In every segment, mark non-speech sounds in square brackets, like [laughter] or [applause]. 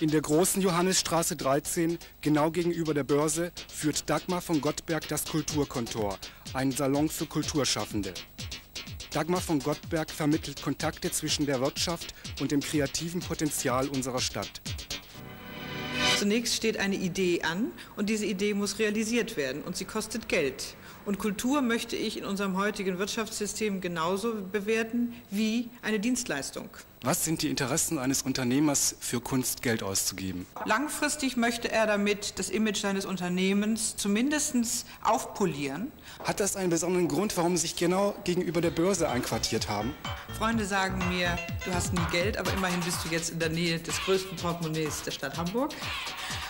In der großen Johannesstraße 13, genau gegenüber der Börse, führt Dagmar von Gottberg das Kulturkontor, ein Salon für Kulturschaffende. Dagmar von Gottberg vermittelt Kontakte zwischen der Wirtschaft und dem kreativen Potenzial unserer Stadt. Zunächst steht eine Idee an und diese Idee muss realisiert werden und sie kostet Geld. Und Kultur möchte ich in unserem heutigen Wirtschaftssystem genauso bewerten wie eine Dienstleistung. Was sind die Interessen eines Unternehmers für Kunst Geld auszugeben? Langfristig möchte er damit das Image seines Unternehmens zumindest aufpolieren. Hat das einen besonderen Grund, warum Sie sich genau gegenüber der Börse einquartiert haben? Freunde sagen mir, du hast nie Geld, aber immerhin bist du jetzt in der Nähe des größten Portemonnaies der Stadt Hamburg.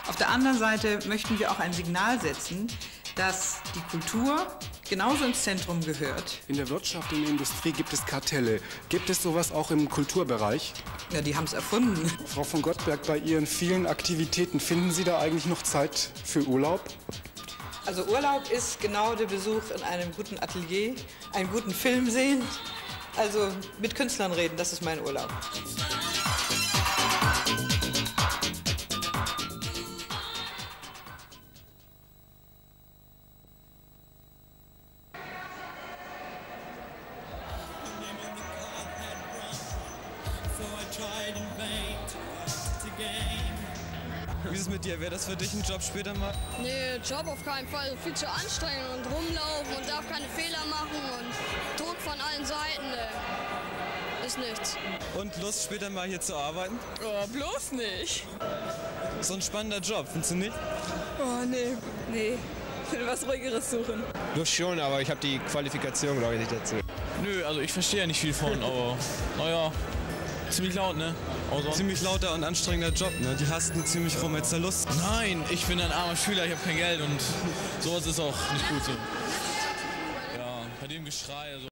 Auf der anderen Seite möchten wir auch ein Signal setzen, dass die Kultur genauso ins Zentrum gehört. In der Wirtschaft und der Industrie gibt es Kartelle. Gibt es sowas auch im Kulturbereich? Ja, die haben es erfunden. Frau von Gottberg, bei Ihren vielen Aktivitäten, finden Sie da eigentlich noch Zeit für Urlaub? Also Urlaub ist genau der Besuch in einem guten Atelier, einen guten Film sehen, also mit Künstlern reden, das ist mein Urlaub. Wie ist es mit dir? Wäre das für dich ein Job später mal? Nee, Job auf keinen Fall. Viel zu anstrengend und rumlaufen und darf keine Fehler machen und Druck von allen Seiten. Nee. Ist nichts. Und Lust später mal hier zu arbeiten? Oh, bloß nicht. So ein spannender Job, findest du nicht? Oh, nee. Nee. Ich will was ruhigeres suchen. Lust schon, aber ich habe die Qualifikation, glaube ich, nicht dazu. Nö, also ich verstehe ja nicht viel von, aber [laughs] naja, ziemlich laut, ne? Also, Ziemlich lauter und anstrengender Job, ne? Die hast du ziemlich rum, hättest du Lust. nein, ich bin ein armer Schüler, ich habe kein Geld und sowas ist auch nicht gut so. Ja, bei dem Geschrei, also.